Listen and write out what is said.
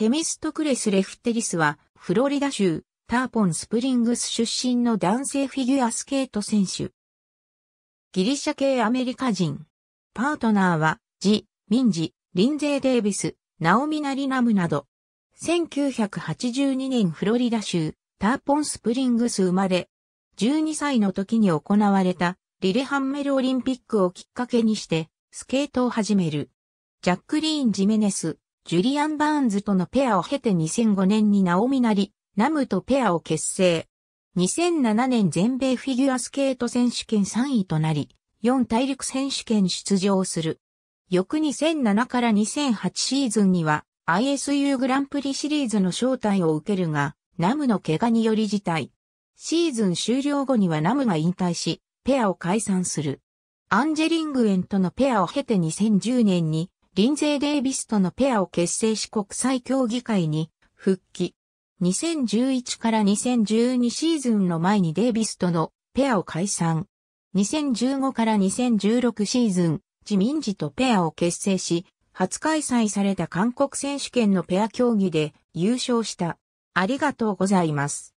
テミストクレス・レフテリスは、フロリダ州、ターポン・スプリングス出身の男性フィギュアスケート選手。ギリシャ系アメリカ人。パートナーは、ジ・ミンジ、リンゼー・デイビス、ナオミ・ナリナムなど。1982年フロリダ州、ターポン・スプリングス生まれ。12歳の時に行われた、リレハンメルオリンピックをきっかけにして、スケートを始める。ジャックリーン・ジメネス、ジュリアン・バーンズとのペアを経て2005年にナオミナリ、ナムとペアを結成。2007年全米フィギュアスケート選手権3位となり、4大陸選手権出場する。翌2007から2008シーズンには ISU グランプリシリーズの招待を受けるが、ナムの怪我により辞退。シーズン終了後にはナムが引退し、ペアを解散する。アンジェリングエンとのペアを経て2010年にリンゼー・デイビスとのペアを結成し国際競技会に復帰。2011から2012シーズンの前にデイビスとのペアを解散。2015から2016シーズン、ジミンジとペアを結成し、初開催された韓国選手権のペア競技で優勝した。ありがとうございます。